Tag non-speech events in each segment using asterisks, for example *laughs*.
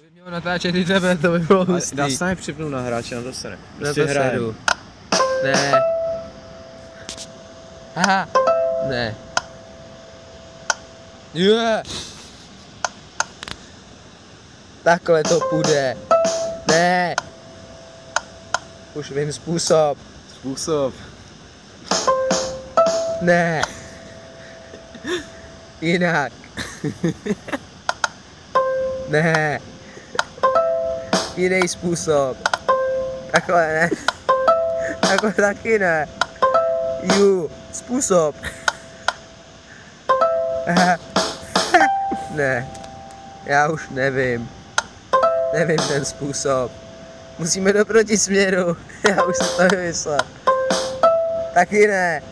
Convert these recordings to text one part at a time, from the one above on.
To by mělo natáčet i tebe, to by bylo hustý. Dá se připnout na hráče, na to se ne. Na Prostě to hrajem. sedu. Ne. Aha. Ne. Je. Takhle to půjde. Ne. Už vím způsob. Způsob. Ne. Jinak. *laughs* Ne. Jiný způsob. Takhle ne. Takhle taky ne. Ju. Způsob. Ne. Já už nevím. Nevím ten způsob. Musíme do protisměru. *laughs* Já už jsem to vymyslel. Taky ne.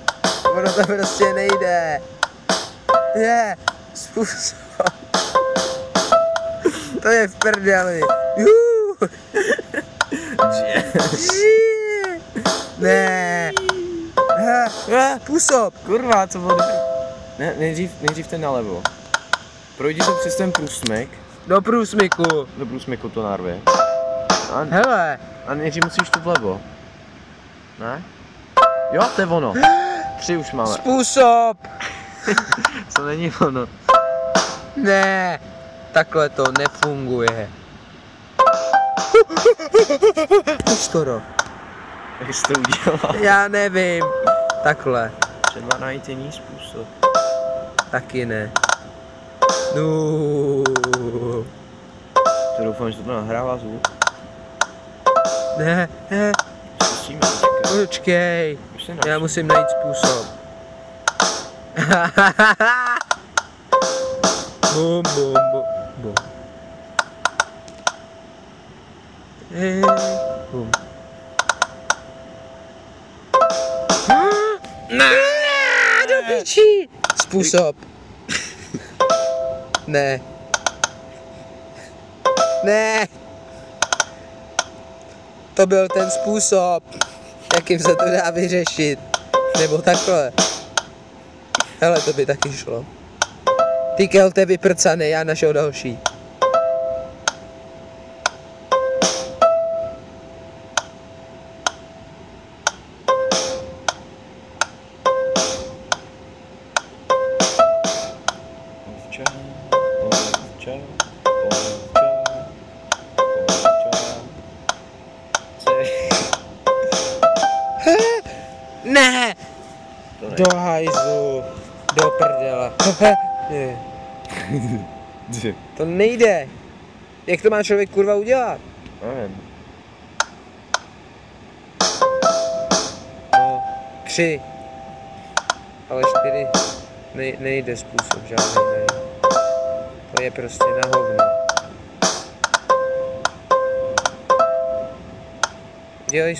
Ono to prostě nejde. Je. Způsob. To je v prdeli. *laughs* Ne. Způsob. Kurva, co bylo dobrý. Ne, nejdřív, nejdřív ten nalevo. Projdi to přes ten průsmek. Do průsmyku. Do průsmyku to narvě. A, Hele. a nejdřív musíš tu vlevo. Ne? Jo, to je ono. *gasps* Tři už máme. Způsob. *laughs* To není ono. Ne. Takhle to nefunguje. *laughs* Už skoro. Jak jsi to udělal? Já nevím. Takhle. Třeba najít jiný způsob. Taky ne. No. To doufám, že to nahrává zvuk. Ne, ne, Zkusíme, počkej. Já musím najít způsob. *laughs* bum, bum, bum, Ne, do piči. Způsob. Ne. Ne. To byl ten způsob, jakým se to dá vyřešit. Nebo takhle. Hele, to by taky šlo. Ty kelte vyprcaný, já našel další. Ne! Do hajzlu. Do prdela. Ne, *laughs* to nejde. Jak to má člověk kurva udělat? Nevím. No, tři. Ale čtyři. Ne, nejde způsob žádný, ne. To je prostě na hovno. Dělej,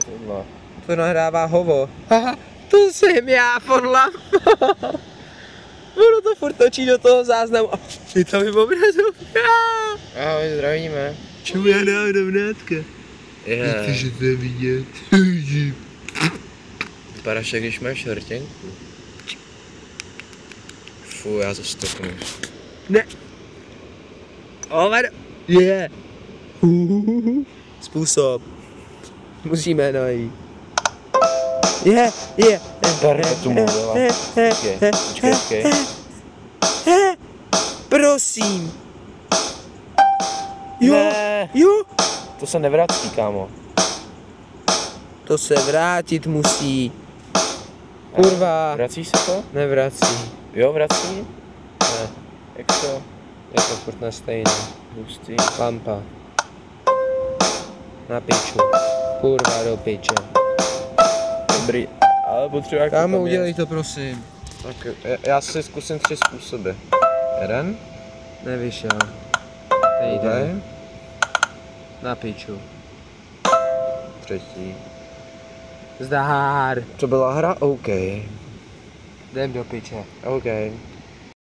Co je to nahrává hovo. Haha, to jsem já, podla. *laughs* Ono to furt točí do toho záznamu. A je to mimo obrazu. *laughs* Ahoj, zdravíme. Čemu já dám do vnátka? Je. to vidět. *laughs* Vypadáš, jak když máš hrtěnku. Fu, já to stopnu. Ne. Over. Je. Způsob. Musíme najít. Je, je. Počkej. Prosím. Jo, Ne, jo. to se nevrací, kámo. To se vrátit musí. Kurva. Vrací se to? Nevrací. Jo, vrací? Ne, Jak to? je to furt na stejné. Hustý. Lampa. Na piču. Kurva do piče. Dobrý. Ale potřebuji jako Kámo, udělej to prosím. Tak, já, si zkusím tři způsoby. Jeden. Nevyšel. Nejde. Na piču. Třetí. Zdár. To byla hra? OK. Jdem do piče. OK.